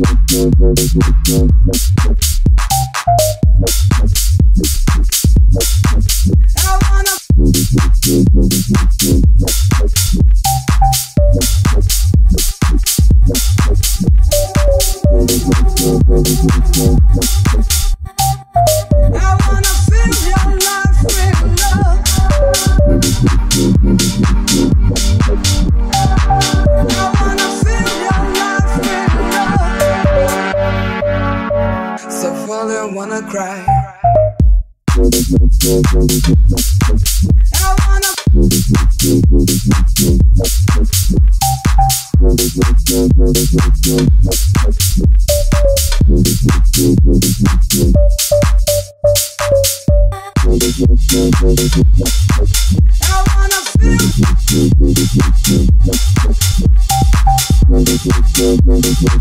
fill your I wanna cry. I wanna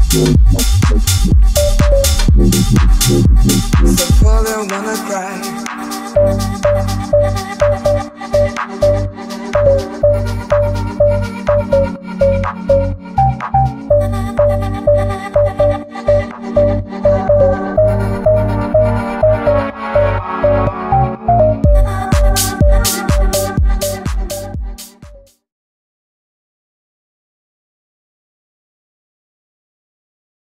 feel. So poor they wanna cry.